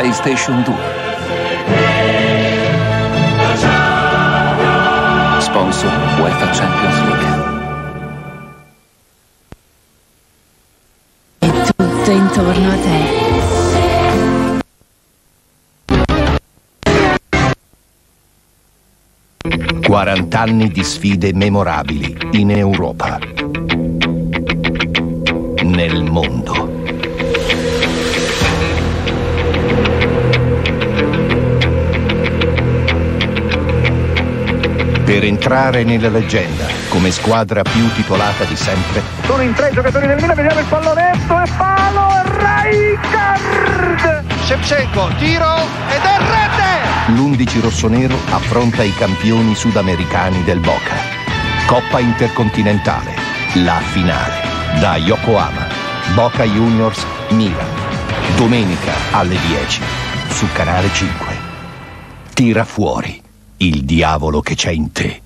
PlayStation 2. Sponsor UEFA Champions League. È tutto intorno a te. Quarant'anni di sfide memorabili in Europa. Nel mondo. Per entrare nella leggenda come squadra più titolata di sempre, Sono in tre giocatori del Milan, vediamo il pallonetto e palo, Rijkaard! Shevchenko, tiro ed è rete! l'11 rossonero affronta i campioni sudamericani del Boca. Coppa Intercontinentale, la finale, da Yokohama, Boca Juniors Milan. Domenica alle 10 su Canale 5. Tira fuori il diavolo che c'è in te.